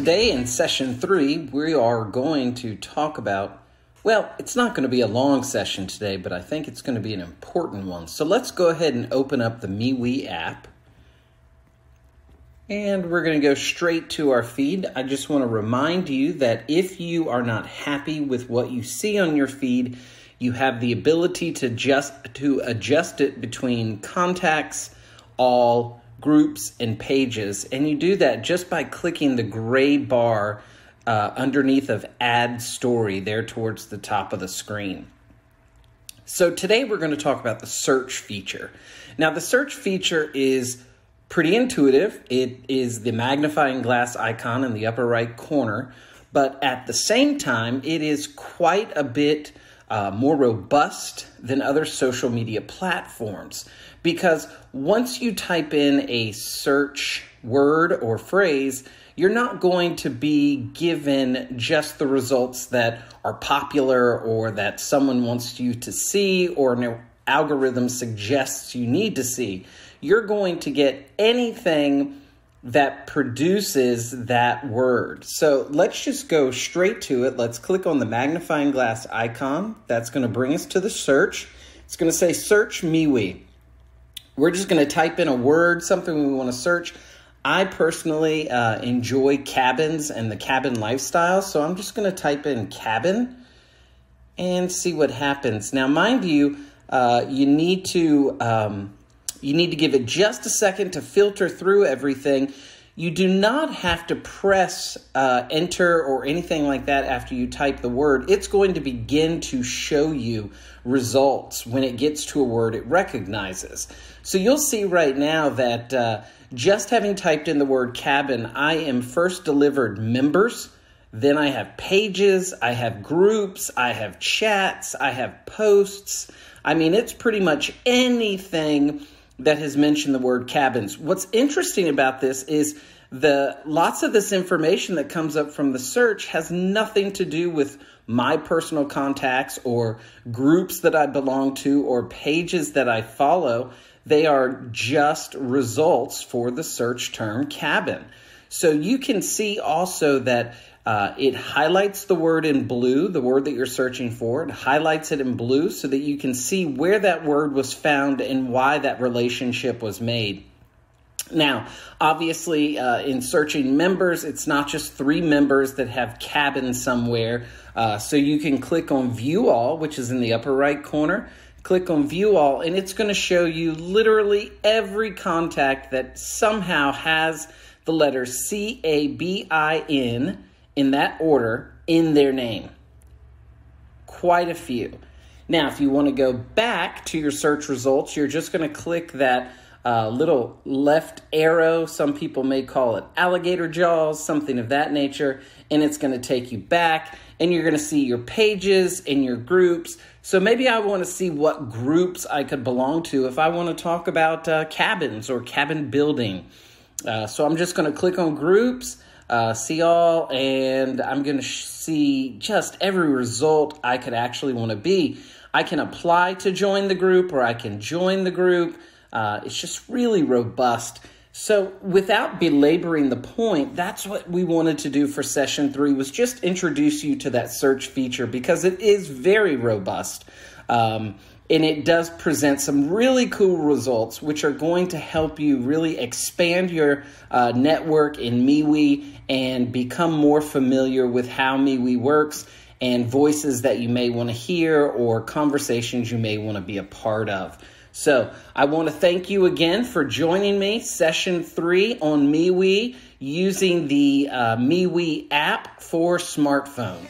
today in session three, we are going to talk about, well, it's not going to be a long session today, but I think it's going to be an important one. So let's go ahead and open up the MeWe app. And we're going to go straight to our feed. I just want to remind you that if you are not happy with what you see on your feed, you have the ability to just to adjust it between contacts, all, groups, and pages. And you do that just by clicking the gray bar uh, underneath of add story there towards the top of the screen. So today we're going to talk about the search feature. Now the search feature is pretty intuitive. It is the magnifying glass icon in the upper right corner, but at the same time, it is quite a bit uh, more robust than other social media platforms. Because once you type in a search word or phrase, you're not going to be given just the results that are popular or that someone wants you to see or an algorithm suggests you need to see. You're going to get anything that produces that word. So let's just go straight to it. Let's click on the magnifying glass icon. That's going to bring us to the search. It's going to say search MeWe. We're just going to type in a word, something we want to search. I personally uh, enjoy cabins and the cabin lifestyle, so I'm just going to type in cabin and see what happens. Now, mind you, uh, you need to um, you need to give it just a second to filter through everything. You do not have to press uh, enter or anything like that after you type the word. It's going to begin to show you results when it gets to a word it recognizes. So you'll see right now that uh, just having typed in the word cabin, I am first delivered members. Then I have pages, I have groups, I have chats, I have posts. I mean, it's pretty much anything that has mentioned the word cabins. What's interesting about this is the lots of this information that comes up from the search has nothing to do with my personal contacts or groups that I belong to or pages that I follow. They are just results for the search term cabin. So you can see also that uh, it highlights the word in blue, the word that you're searching for. It highlights it in blue so that you can see where that word was found and why that relationship was made. Now, obviously, uh, in searching members, it's not just three members that have cabin somewhere. Uh, so you can click on View All, which is in the upper right corner. Click on View All, and it's going to show you literally every contact that somehow has the letter C A B I N in that order in their name. Quite a few. Now, if you want to go back to your search results, you're just going to click that uh, little left arrow. Some people may call it alligator jaws, something of that nature, and it's going to take you back. And you're going to see your pages and your groups. So maybe I want to see what groups I could belong to if I want to talk about uh, cabins or cabin building. Uh, so I'm just going to click on groups uh, see all, and I'm going to see just every result I could actually want to be. I can apply to join the group or I can join the group. Uh, it's just really robust. So without belaboring the point, that's what we wanted to do for session three was just introduce you to that search feature because it is very robust. Um, and it does present some really cool results, which are going to help you really expand your uh, network in MeWe and become more familiar with how MeWe works and voices that you may want to hear or conversations you may want to be a part of. So, I want to thank you again for joining me, session three on MeWe, using the uh, MeWe app for smartphone.